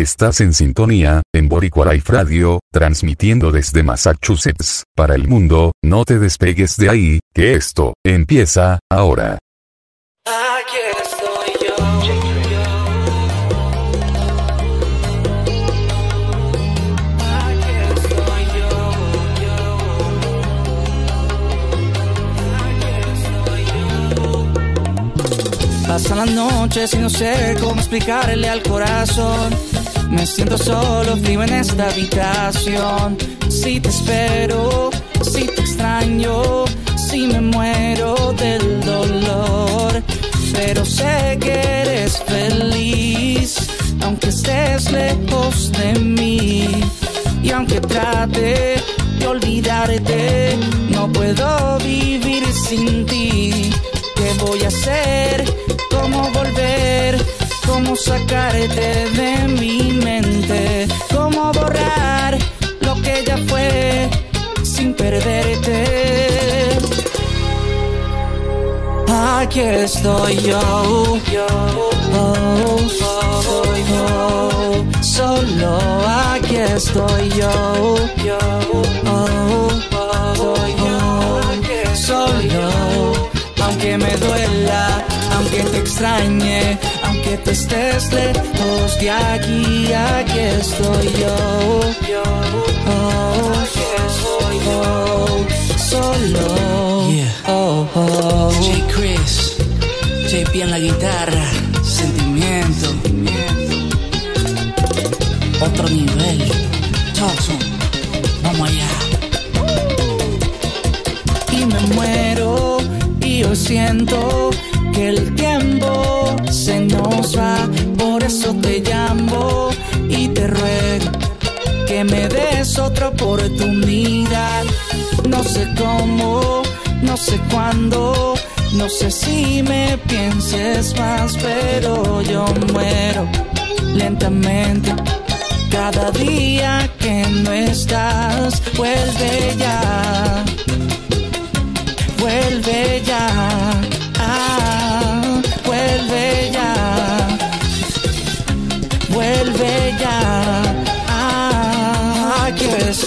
Estás en sintonía, en Boricua Life Radio, transmitiendo desde Massachusetts, para el mundo, no te despegues de ahí, que esto, empieza, ahora. Aquí estoy yo, Pasan las noches y no sé cómo explicarle al corazón. Me siento solo, frío en esta habitación. Si te espero, si te extraño, si me muero del dolor. Pero sé que eres feliz, aunque estés lejos de mí. Y aunque trate de olvidarte, no puedo vivir sin ti. ¿Qué voy a hacer? ¿Cómo volver? ¿Cómo sacarte de mi mente? ¿Cómo borrar lo que ya fue sin perderte? Aquí estoy yo, oh, yo, solo aquí estoy yo, oh, yo, solo, aunque me duela, aunque te extrañe, aunque te estés lejos de aquí, aquí estoy yo, oh, soy yo, solo, Yeah. oh, oh. J. Chris, JP en la guitarra, sentimiento, otro nivel, Thompson, vamos allá. y me muero y yo siento que el tiempo se va, por eso te llamo y te ruego que me des otra oportunidad. No sé cómo, no sé cuándo, no sé si me pienses más, pero yo muero lentamente. Cada día que no estás, vuelve ya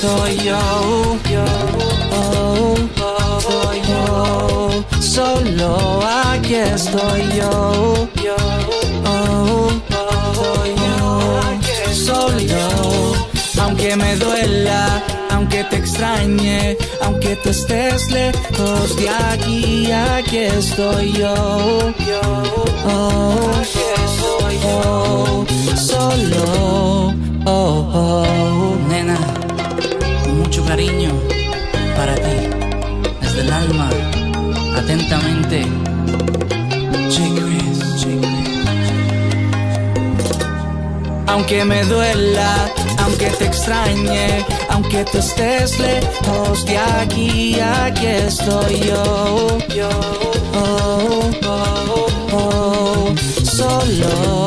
aquí estoy yo, oh, soy yo, solo aquí estoy yo, oh, soy yo, solo, aunque me duela, aunque te extrañe, aunque tú estés lejos de aquí, aquí estoy yo. Oh, oh, solo. Oh, oh. Nena, cariño para ti, desde el alma, atentamente. Aunque me duela, aunque te extrañe, aunque tú estés lejos de aquí, aquí estoy yo. Oh, oh, oh, solo.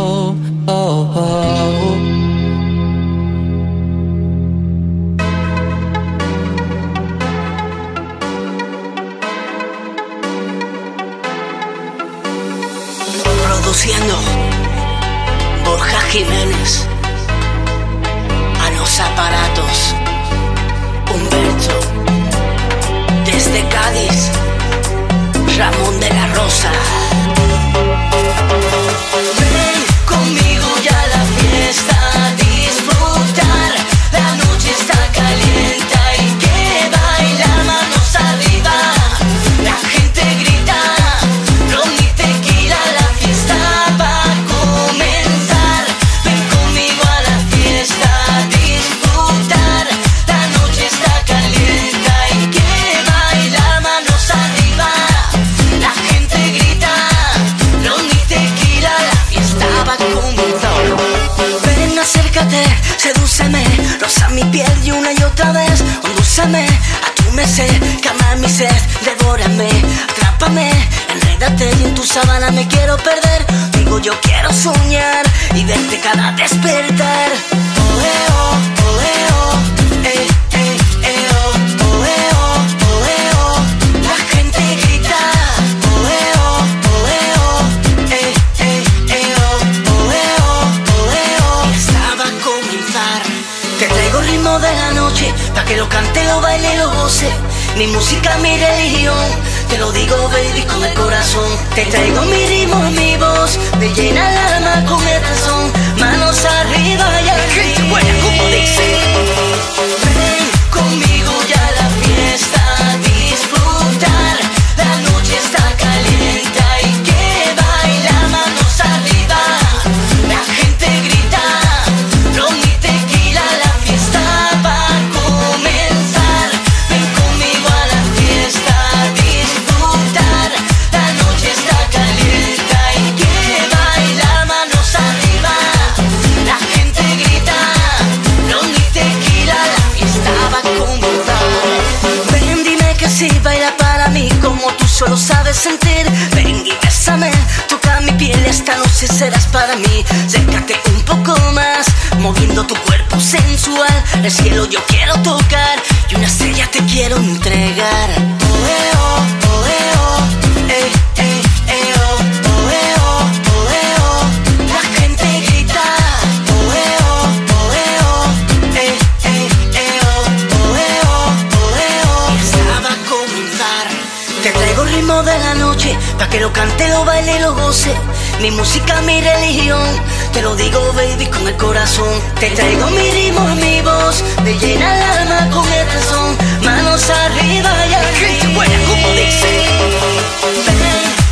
A tu merced calma mi sed devórame atrápame enrédate y en tu sábana me quiero perder. Digo yo quiero soñar y verte cada despertar. Oh, eh, oh, que lo cante, lo baile, lo goce. Mi música, mi religión. Te lo digo, baby, con el corazón. Te traigo mi ritmo, mi voz. Me llena el alma con el razón. Manos arriba y arriba. Gente buena, como dice. solo sabes sentir. Ven y bésame, toca mi piel esta noche serás para mí. Cércate un poco más, moviendo tu cuerpo sensual. El cielo yo quiero tocar y una estrella te quiero entregar. Oh, eh. ritmo de la noche, pa' que lo cante, lo baile y lo goce. Mi música, mi religión, te lo digo, baby, con el corazón. Te traigo mi ritmo, mi voz, me llena el alma con este son. Manos arriba y arriba. Gente buena, como dice. Ven.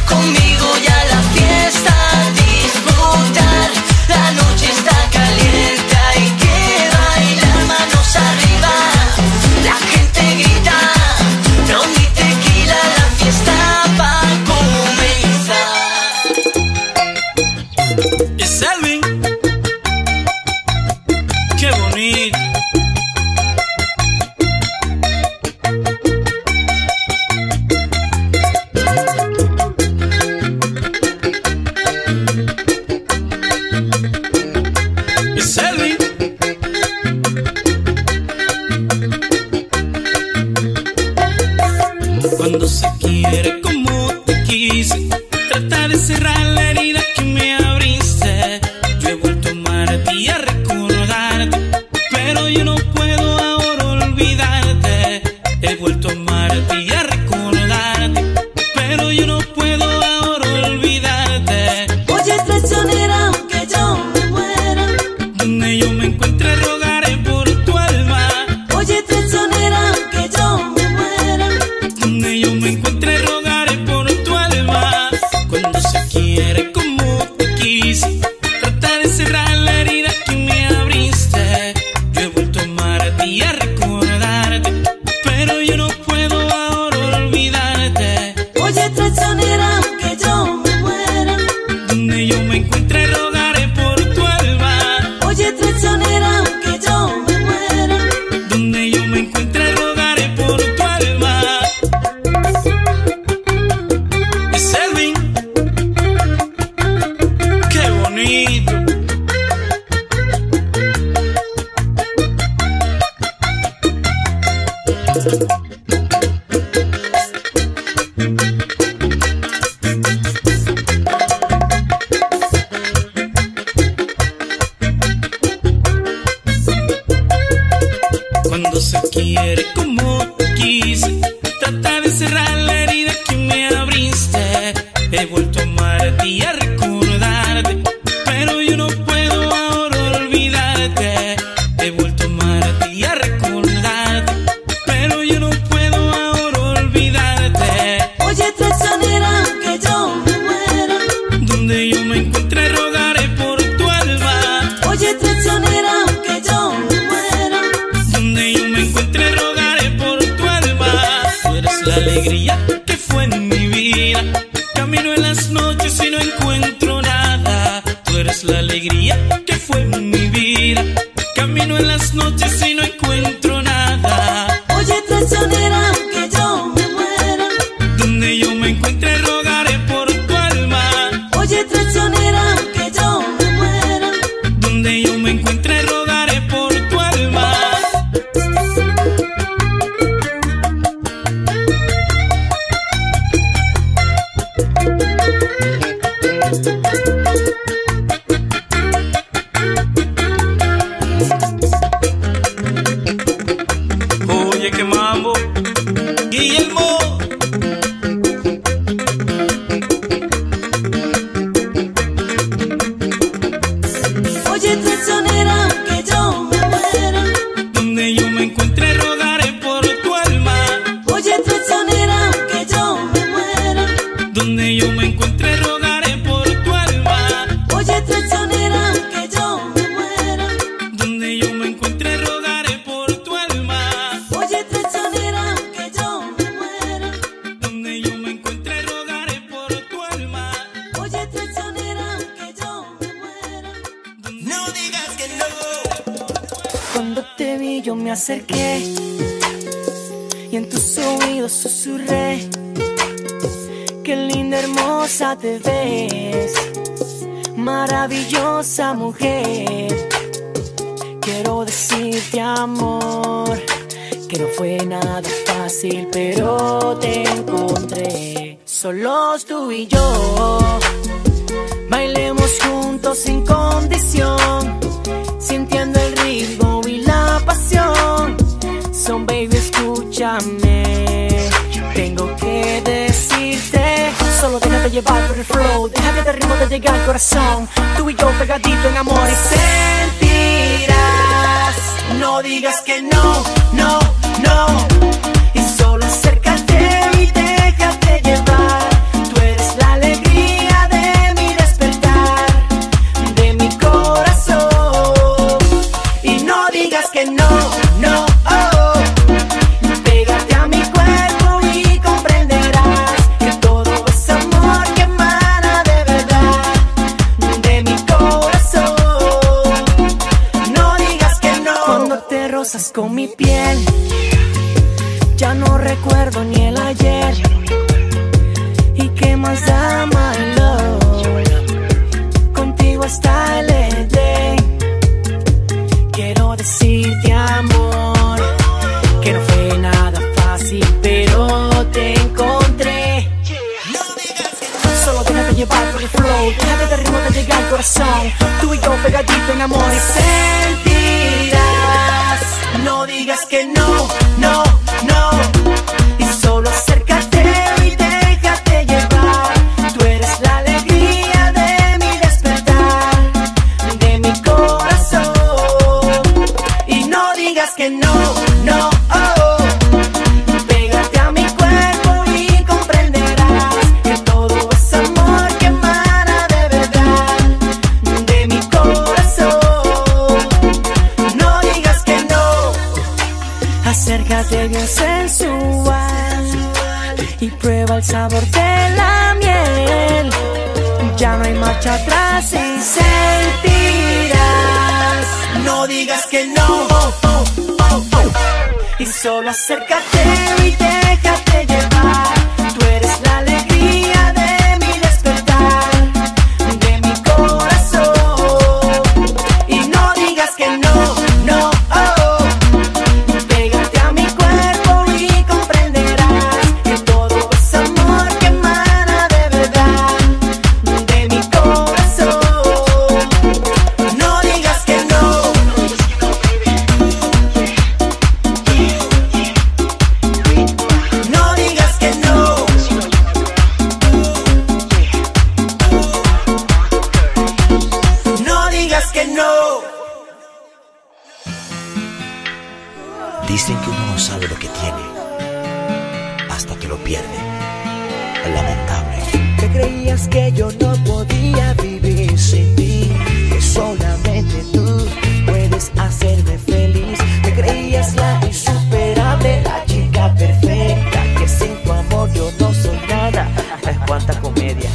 Dicen que uno no sabe lo que tiene hasta que lo pierde. Lamentable. Te creías que yo no podía vivir sin ti, que solamente tú puedes hacerme feliz. Te creías la insuperable, la chica perfecta, que sin tu amor yo no soy nada. Cuánta comedia.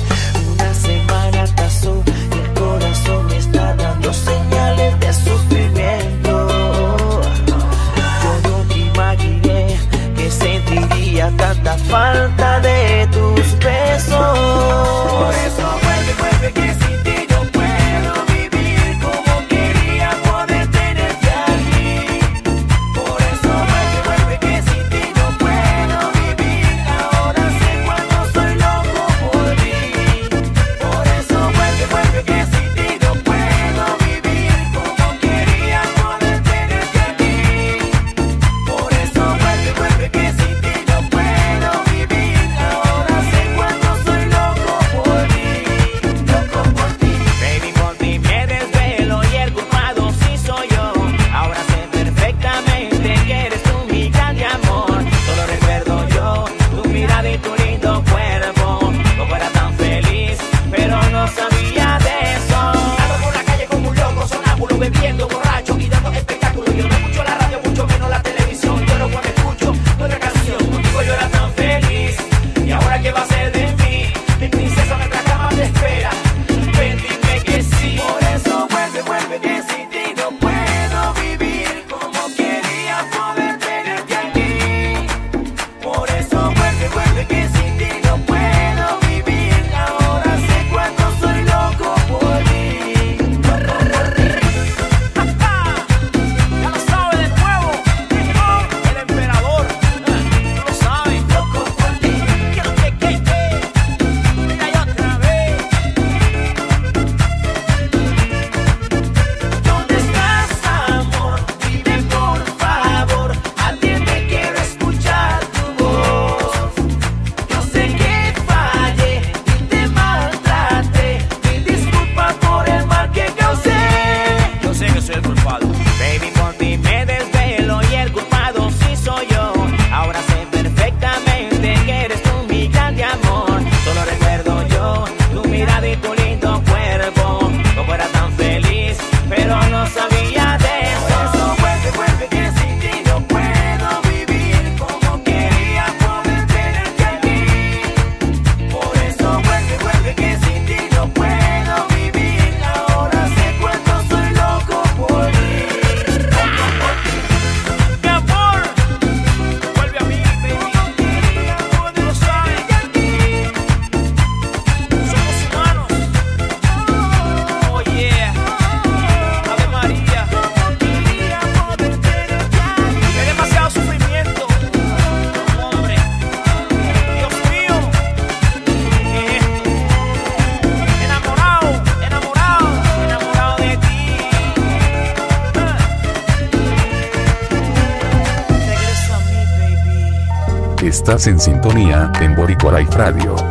Estás en sintonía en Boricuaraí Radio.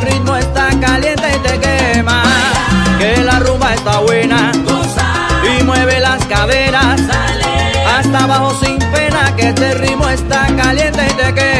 ritmo está caliente y te quema. Que la rumba está buena. Y mueve las caderas. Hasta abajo sin pena. Que este ritmo está caliente y te quema.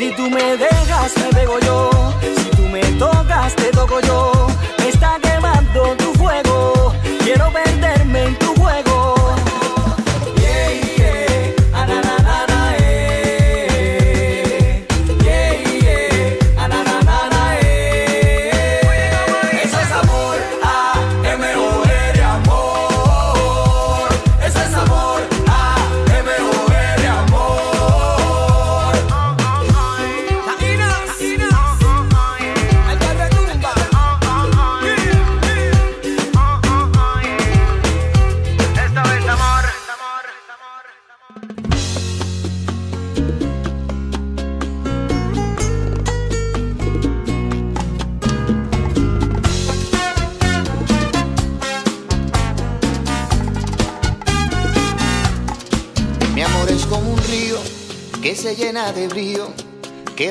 Si tú me dejas, me pego yo. Si tú me tocas, te toco yo.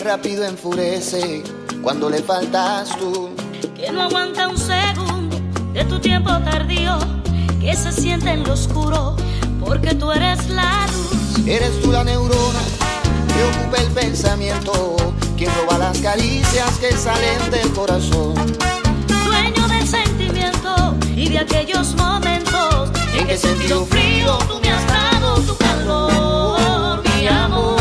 rápido enfurece cuando le faltas tú. Que no aguanta un segundo de tu tiempo tardío, que se siente en lo oscuro, porque tú eres la luz. Eres tú la neurona que ocupa el pensamiento, quien roba las caricias que salen del corazón. Dueño del sentimiento y de aquellos momentos en que sentido frío tú me has dado tu calor, mi amor.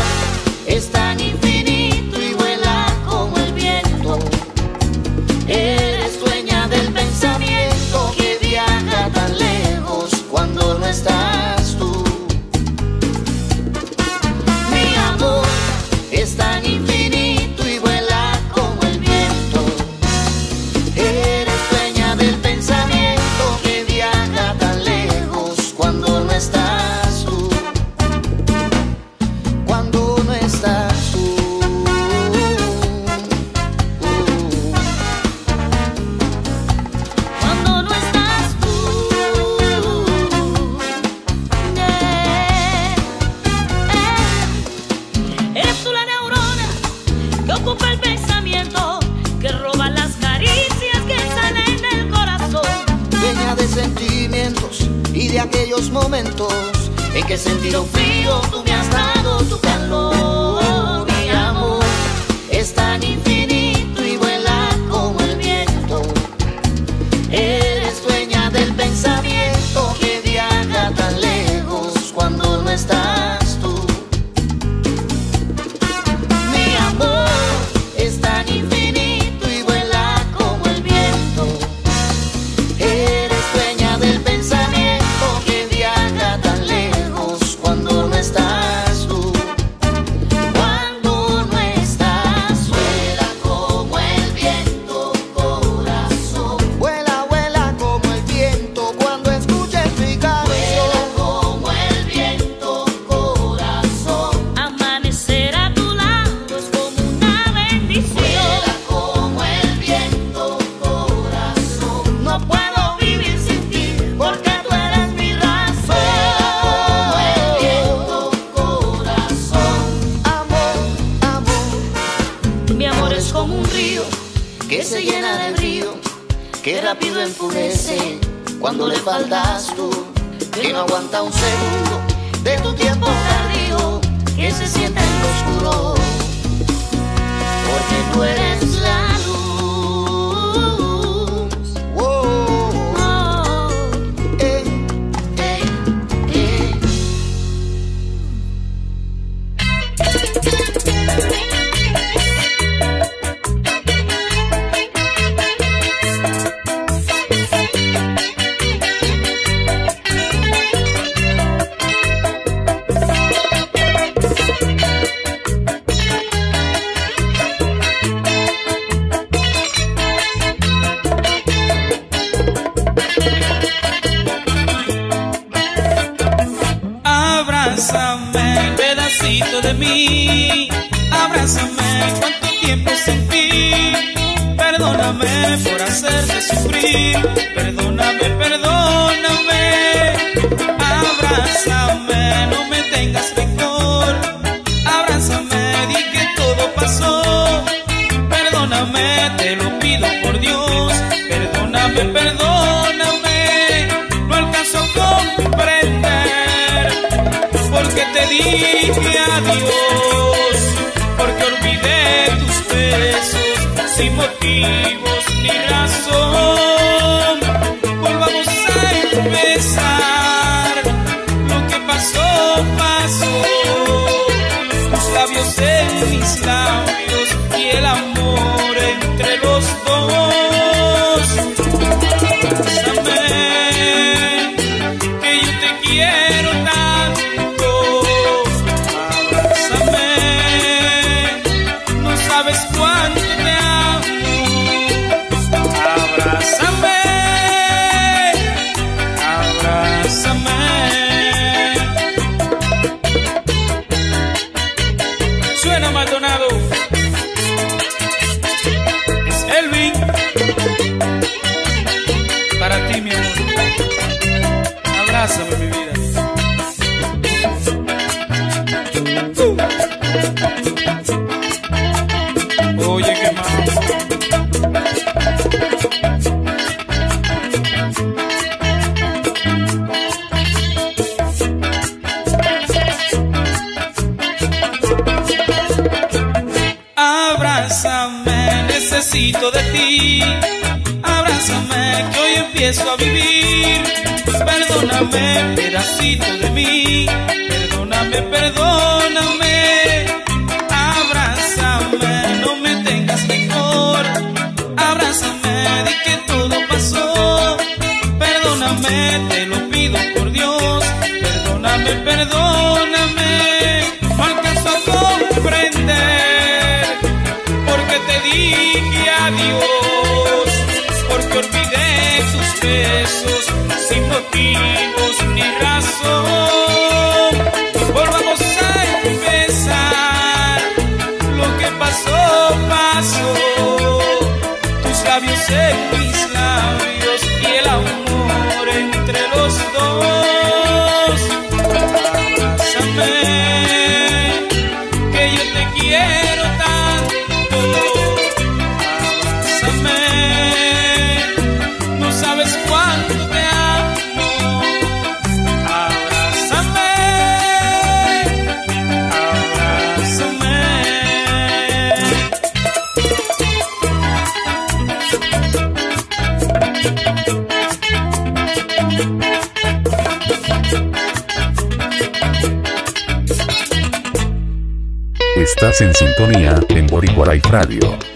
En sintonía en Boricua Life Radio.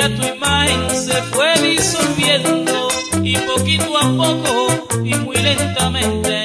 ya tu imagen se fue disolviendo y poquito a poco y muy lentamente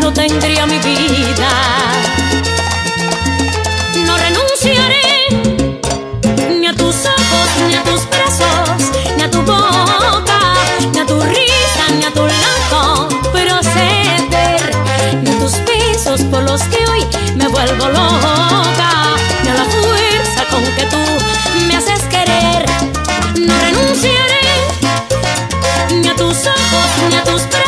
no, tendría mi vida. No renunciaré ni a tus ojos, ni a tus brazos, ni a tu boca, ni a tu risa, ni a tu lazo proceder, ni a tus besos por los que hoy me vuelvo loca, ni a la fuerza con que tú me haces querer. No renunciaré ni a tus ojos, ni a tus brazos.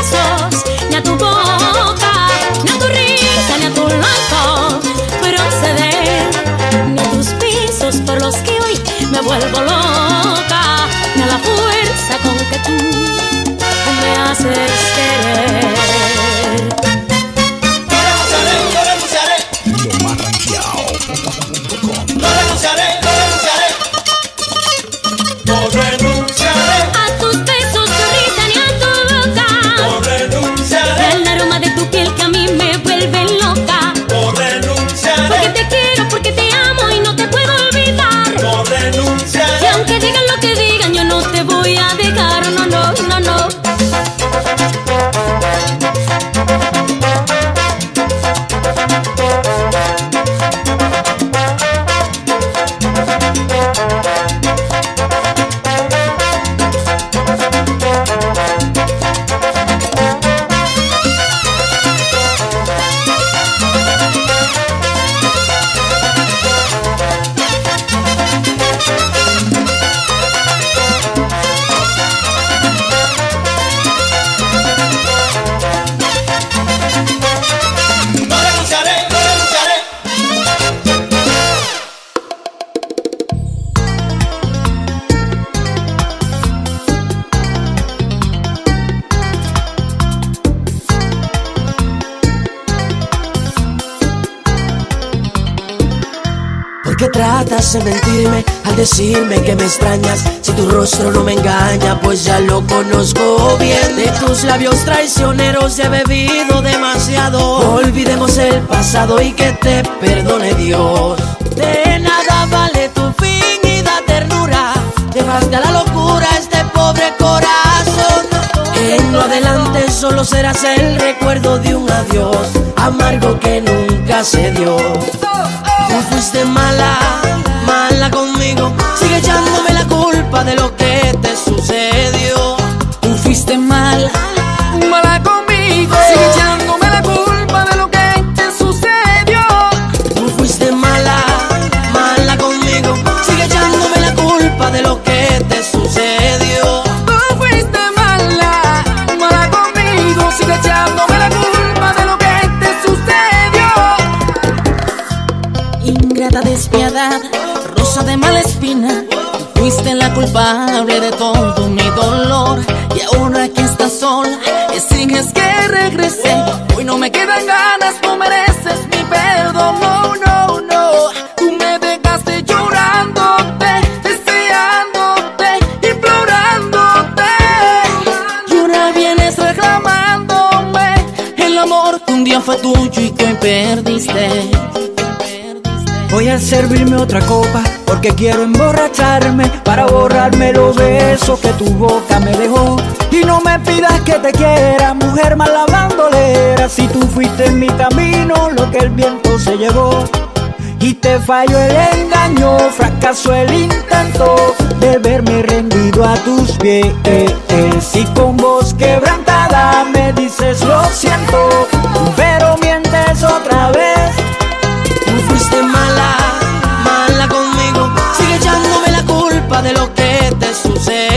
vuelvo loca, me da la fuerza con que tú me haces. decirme que me extrañas. Si tu rostro no me engaña, pues ya lo conozco bien. De tus labios traicioneros he bebido demasiado. Olvidemos el pasado y que te perdone Dios. De nada vale tu fingida ternura. Dejaste a la locura este pobre corazón. En lo adelante solo serás el recuerdo de un adiós. Amargo que nunca se dio. Tú fuiste mala, mala conmigo. Sigue echándome la culpa de lo que te sucedió. Tú fuiste mala La culpable de todo mi dolor. Y ahora que estás sola, exiges que regrese. Hoy no me quedan ganas, no mereces mi perdón. No, no, no. Tú me dejaste llorándote, deseándote, implorándote. Y ahora vienes reclamándome el amor que un día fue tuyo y que hoy perdiste. Voy a servirme otra copa porque quiero emborracharme para borrarme los besos que tu boca me dejó. Y no me pidas que te quiera, mujer mala bandolera, si tú fuiste en mi camino lo que el viento se llevó. Y te falló el engaño, fracasó el intento de verme rendido a tus pies. Y con voz quebrantada me dices lo siento, que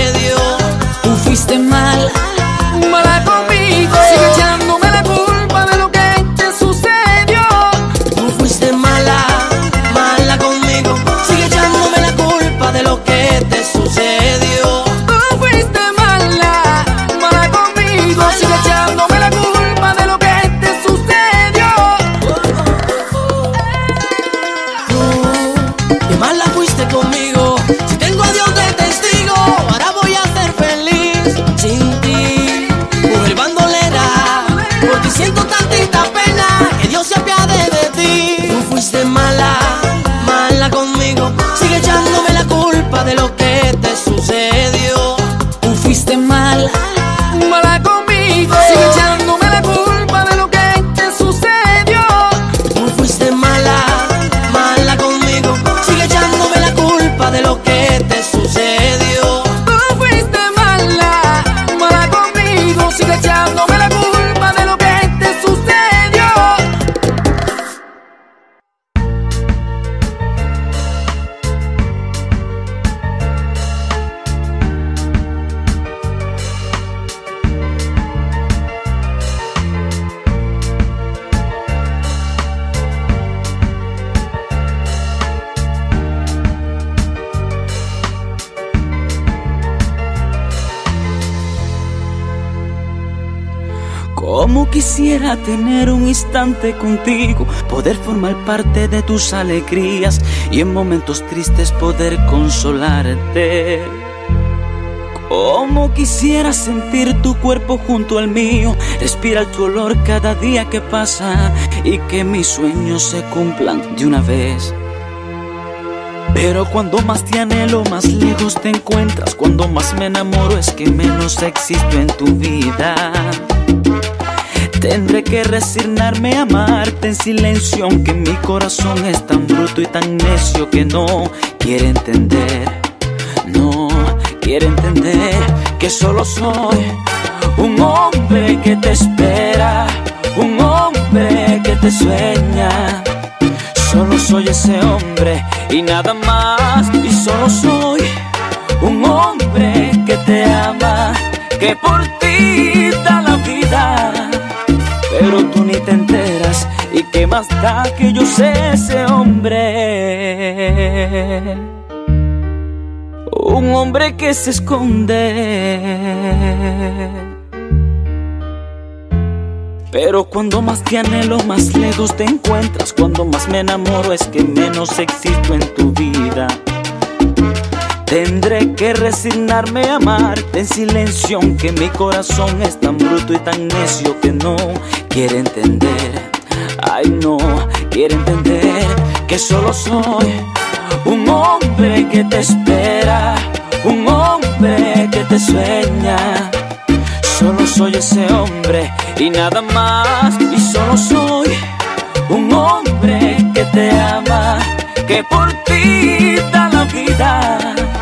tener un instante contigo, poder formar parte de tus alegrías y en momentos tristes poder consolarte. Como quisiera sentir tu cuerpo junto al mío, respirar tu olor cada día que pasa y que mis sueños se cumplan de una vez. Pero cuando más te anhelo, más lejos te encuentras. Cuando más me enamoro, es que menos existo en tu vida. Tendré que resignarme a amarte en silencio, aunque mi corazón es tan bruto y tan necio que no quiere entender. No quiere entender que solo soy un hombre que te espera, un hombre que te sueña. Solo soy ese hombre y nada más. Y solo soy un hombre que te ama, que por ti da la vida. Pero tú ni te enteras y qué más da que yo sé ese hombre. Un hombre que se esconde. Pero cuando más te anhelo, más lejos te encuentras. Cuando más me enamoro, es que menos existo en tu vida. Tendré que resignarme a amarte en silencio, aunque mi corazón es tan bruto y tan necio que no quiere entender. Ay, no quiere entender que solo soy un hombre que te espera, un hombre que te sueña. Solo soy ese hombre y nada más. Y solo soy un hombre que te ama, que por ti da la vida.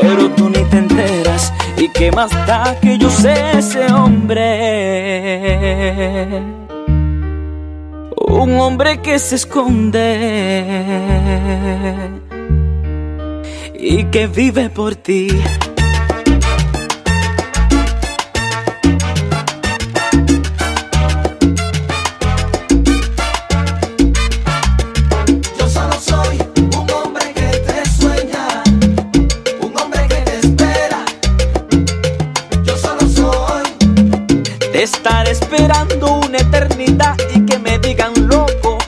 Pero tú ni te enteras y qué más da que yo sé ese hombre. Un hombre que se esconde y que vive por ti. Estar esperando una eternidad y que me digan loco.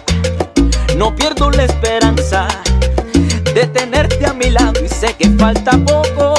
No pierdo la esperanza de tenerte a mi lado y sé que falta poco.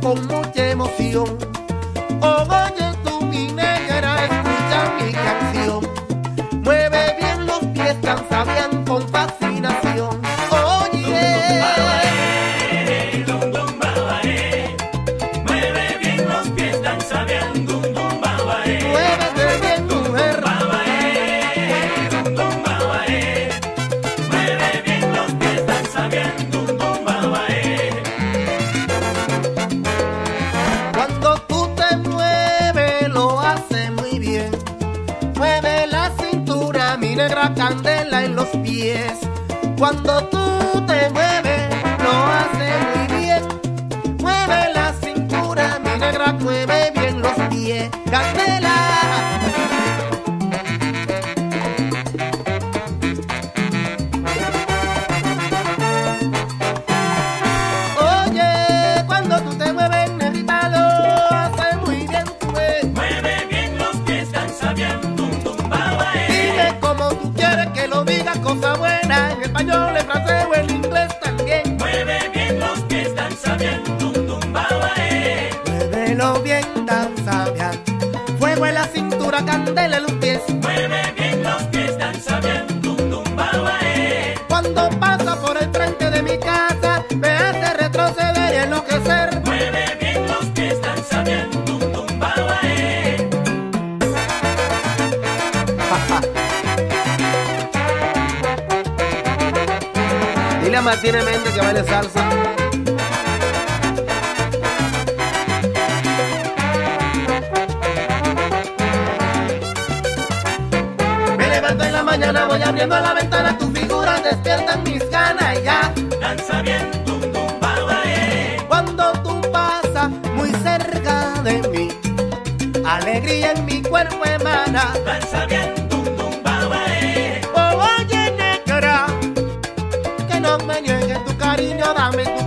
con mucha emoción. en tu cariño, dame tu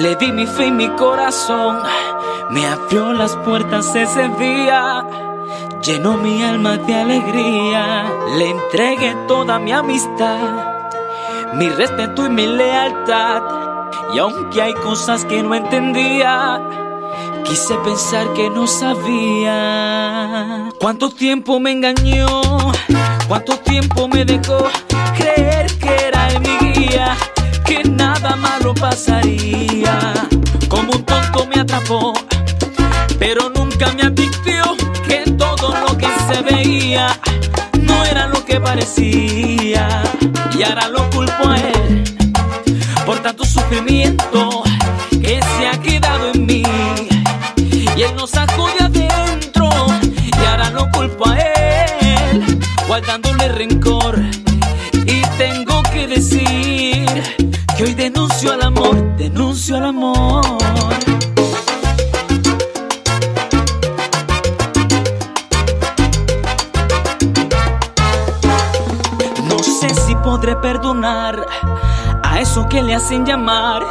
Le di mi fe y mi corazón, me abrió las puertas ese día, llenó mi alma de alegría. Le entregué toda mi amistad, mi respeto y mi lealtad. Y aunque hay cosas que no entendía, quise pensar que no sabía. ¿Cuánto tiempo me engañó? ¿Cuánto tiempo me dejó creer que era mi guía? que nada malo pasaría. Como un tonto me atrapó, pero nunca me advirtió que todo lo que se veía no era lo que parecía. Y ahora lo culpo a él por tanto sufrimiento que se ha quedado en mí. Y él nos. perdonar a eso que le hacen llamar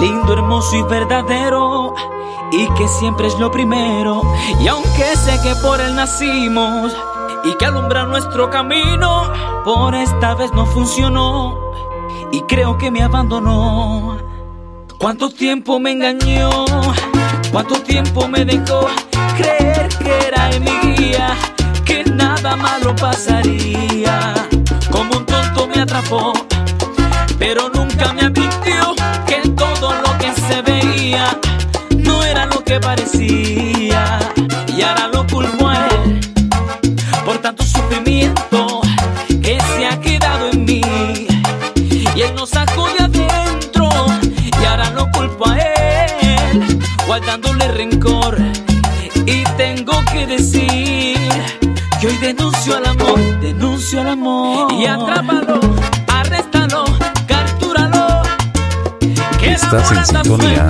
lindo, hermoso y verdadero. Y que siempre es lo primero. Y aunque sé que por él nacimos y que alumbra nuestro camino, por esta vez no funcionó. Y creo que me abandonó. ¿Cuánto tiempo me engañó? ¿Cuánto tiempo me dejó creer que era el mi guía? Que nada malo pasaría como un tonto me atrapó, pero nunca me advirtió que todo lo que se veía no era lo que parecía. Y ahora lo culpo a él por tanto sufrimiento que se ha quedado en mí. Y él nos sacó de adentro y ahora lo culpo a él, guardándole rencor. Y tengo que decir que hoy denuncio al amor renunció al amor. Y atrápalo, arréstalo, captúralo. Estás en sintonía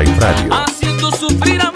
en Radio. Haciendo sufrir a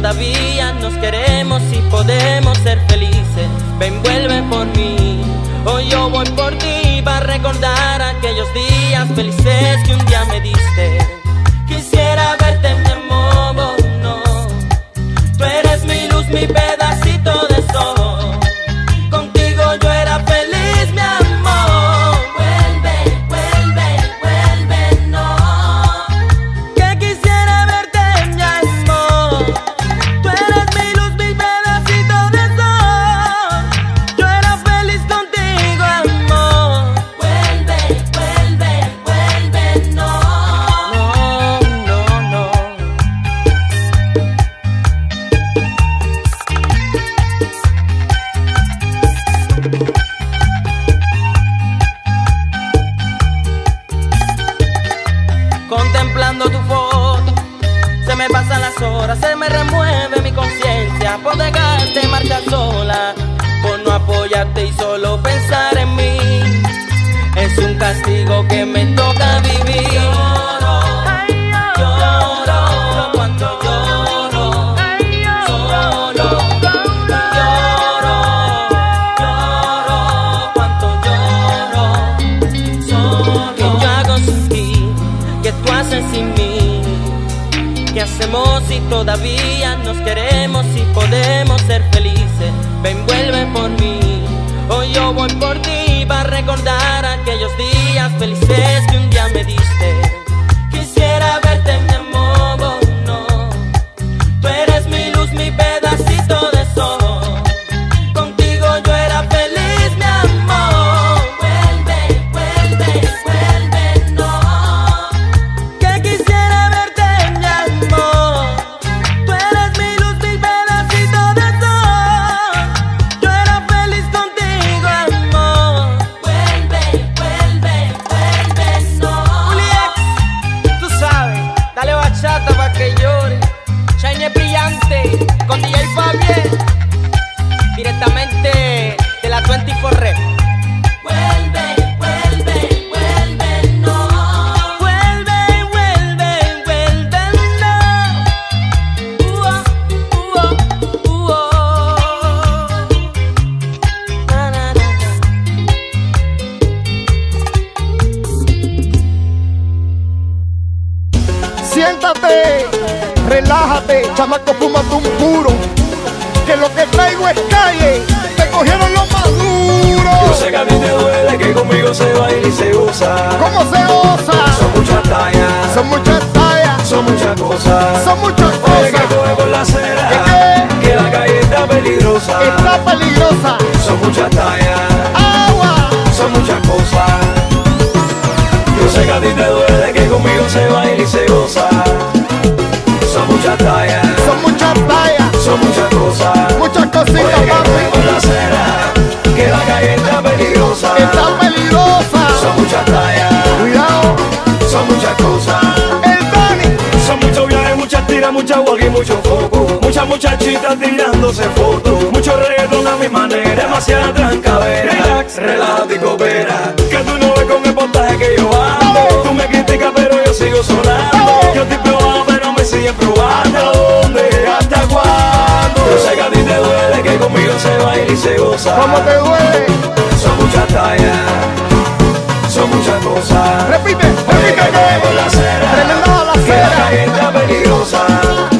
toda vida. ¿Cómo te duele? Son muchas tallas, son muchas cosas. Repite, repite. Que la acera, Tremenda la acera. Que la peligrosa.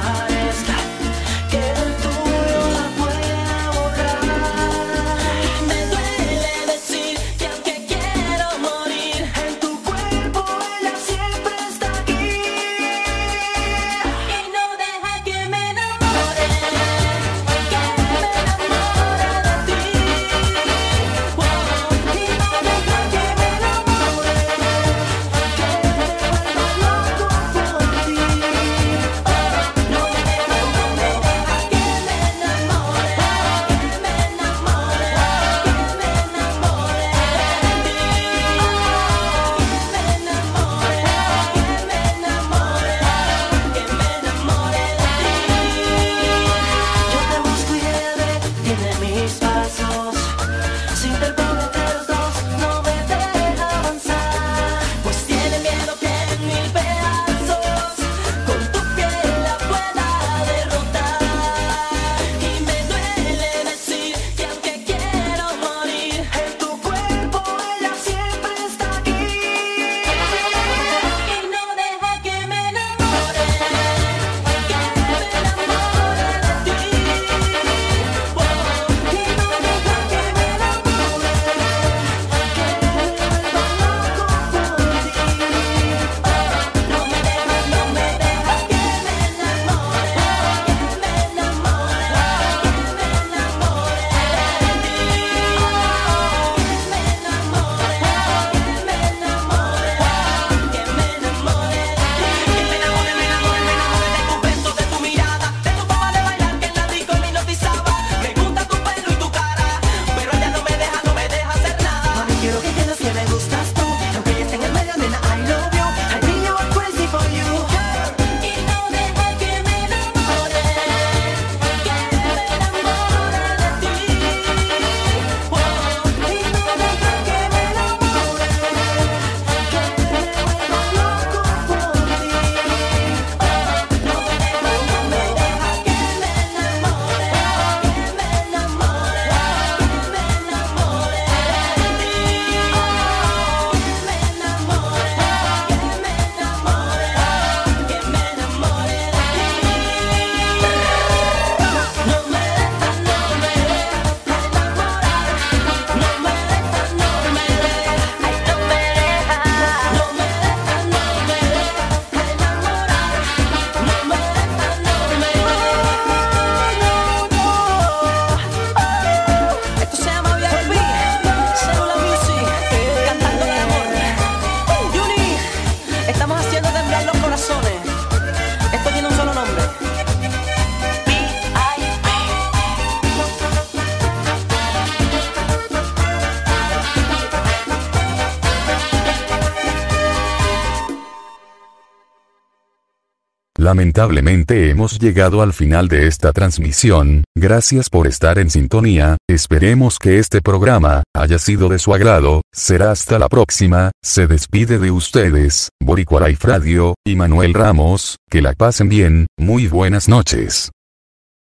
Lamentablemente hemos llegado al final de esta transmisión, gracias por estar en sintonía, esperemos que este programa haya sido de su agrado, será hasta la próxima, se despide de ustedes, Boricuaray Radio, y Manuel Ramos, que la pasen bien, muy buenas noches.